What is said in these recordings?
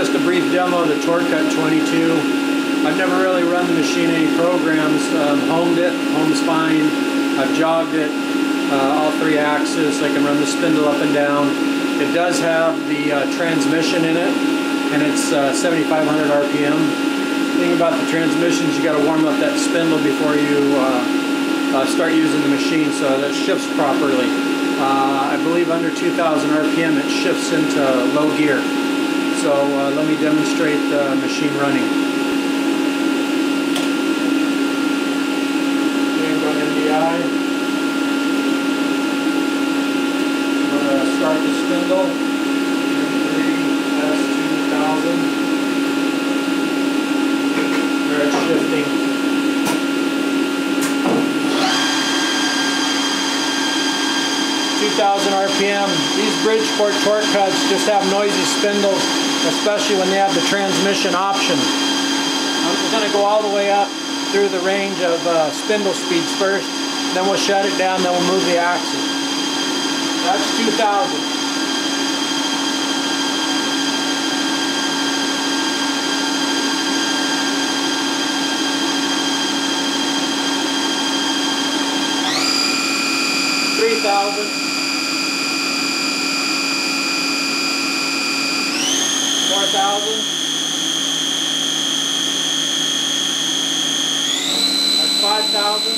just a brief demo of the Torq Cut 22. I've never really run the machine any programs. Um, homed it, home spine. I've jogged it, uh, all three axes. I can run the spindle up and down. It does have the uh, transmission in it, and it's uh, 7,500 RPM. The thing about the transmissions, you got to warm up that spindle before you uh, uh, start using the machine so that it shifts properly. Uh, I believe under 2,000 RPM it shifts into low gear. So uh, let me demonstrate the machine running. Okay, run MDI. I'm going to start the spindle. M3S2000. There it's shifting. Two thousand RPM. These Bridgeport Torq Cuts just have noisy spindles, especially when they have the transmission option. I'm going to go all the way up through the range of uh, spindle speeds first, then we'll shut it down, then we'll move the axis. That's 2,000. Three thousand. Four thousand. That's five thousand.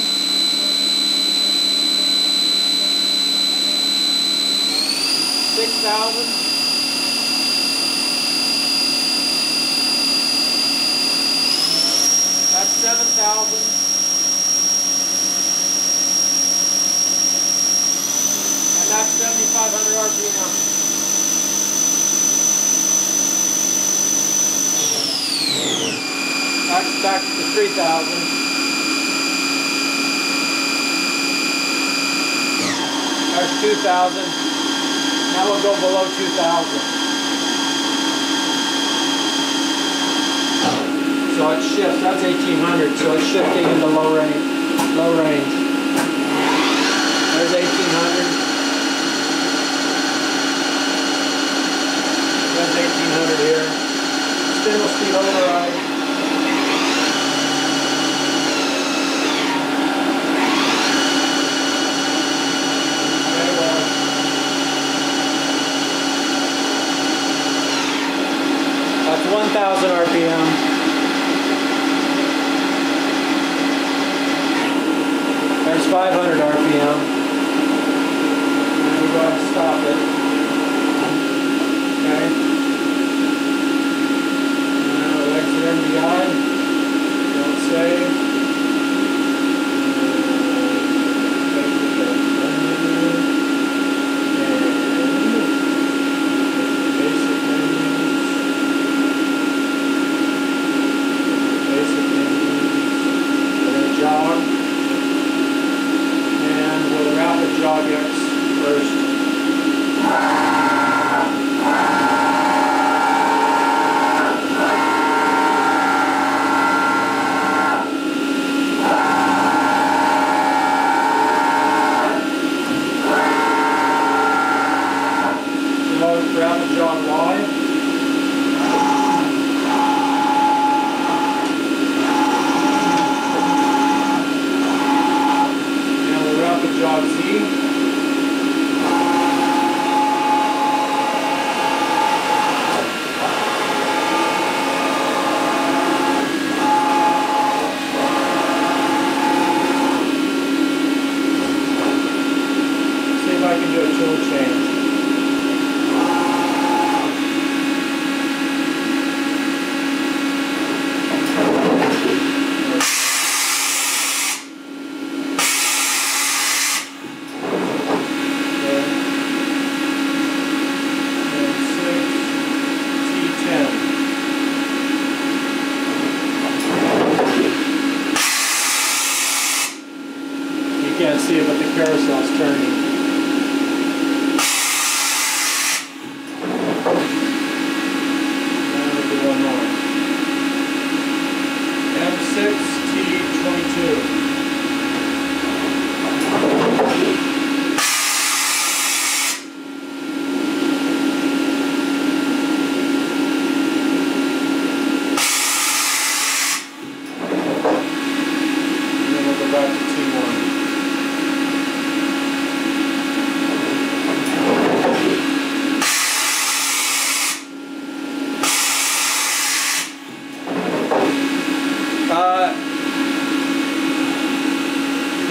Six thousand. That's seven thousand. And that's seventy-five hundred RPM. That's back to three thousand. There's two thousand. Now we'll go below two thousand. So it shifts, that's eighteen hundred, so it's shifting into low range, low range. There's eighteen hundred. That's eighteen hundred here. Spindle speed override. Thousand RPM. There's 500 RPM. We're going to stop it.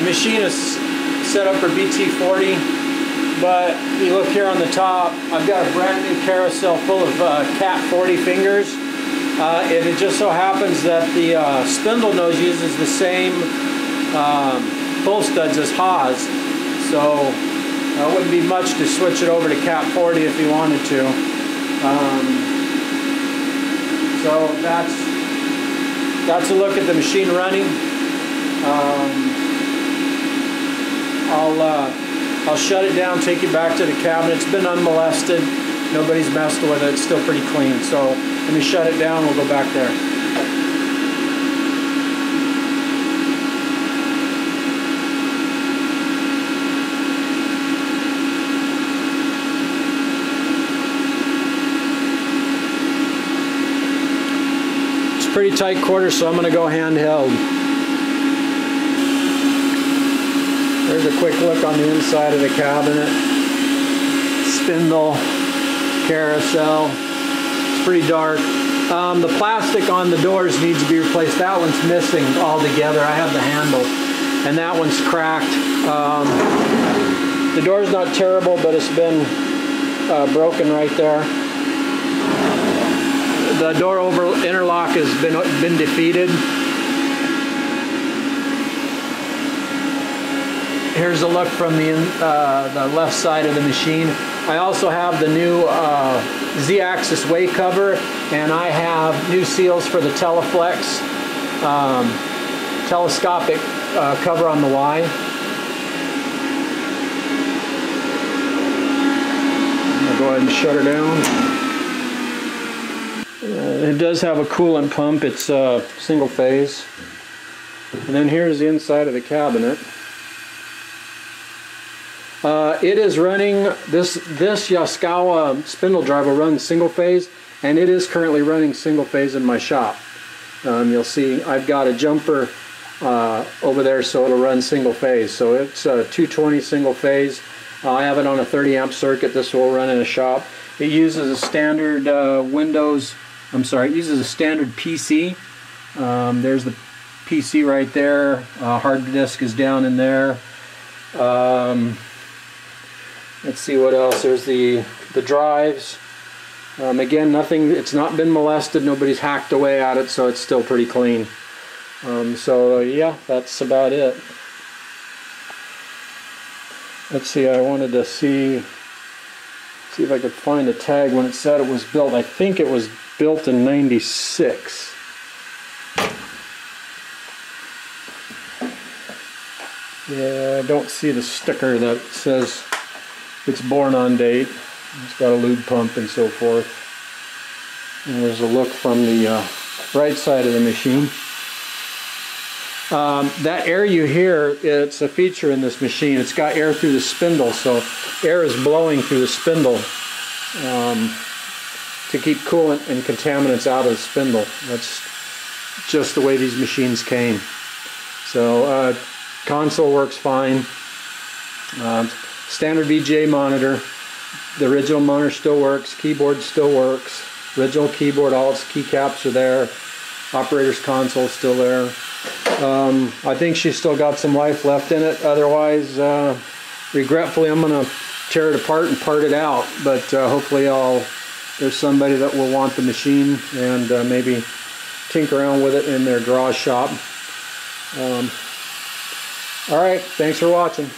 Machine is set up for BT40, but you look here on the top, I've got a brand new carousel full of uh, Cat 40 fingers. Uh, and it just so happens that the uh, spindle nose uses the same um, studs as Haas. So uh, it wouldn't be much to switch it over to Cat 40 if you wanted to. Um, so that's that's a look at the machine running. Um, I'll uh, I'll shut it down, take it back to the cabinet. It's been unmolested. Nobody's messed with it. It's still pretty clean. So let me shut it down. We'll go back there. It's pretty tight quarters, so I'm going to go handheld. There's a quick look on the inside of the cabinet. Spindle, carousel. It's pretty dark. Um, the plastic on the doors needs to be replaced. That one's missing altogether. I have the handle. And that one's cracked. Um, the door's not terrible, but it's been uh, broken right there. The door over interlock has been, been defeated. Here's a look from the, uh, the left side of the machine. I also have the new uh, Z-axis way cover and I have new seals for the Teleflex um, telescopic uh, cover on the Y. I'll go ahead and shut her down. Uh, it does have a coolant pump. It's uh, single phase. And then here's the inside of the cabinet. Uh, it is running, this, this Yaskawa spindle drive will run single phase and it is currently running single phase in my shop. Um, you'll see I've got a jumper uh, over there so it'll run single phase. So it's a 220 single phase. Uh, I have it on a 30 amp circuit. This will run in a shop. It uses a standard uh, Windows, I'm sorry, it uses a standard PC. Um, there's the PC right there. Uh, hard disk is down in there. Um, Let's see what else. There's the, the drives. Um, again, nothing, it's not been molested. Nobody's hacked away at it, so it's still pretty clean. Um, so yeah, that's about it. Let's see, I wanted to see, see if I could find a tag when it said it was built. I think it was built in 96. Yeah, I don't see the sticker that says it's born on date. It's got a lube pump and so forth. And there's a look from the uh, right side of the machine. Um, that air you hear, it's a feature in this machine. It's got air through the spindle, so air is blowing through the spindle um, to keep coolant and contaminants out of the spindle. That's just the way these machines came. So uh, console works fine. Uh, Standard VGA monitor. The original monitor still works. Keyboard still works. Original keyboard, all its keycaps are there. Operator's console still there. Um, I think she's still got some life left in it. Otherwise, uh, regretfully, I'm going to tear it apart and part it out. But uh, hopefully, I'll there's somebody that will want the machine and uh, maybe tinker around with it in their garage shop. Um, all right, thanks for watching.